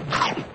Oh,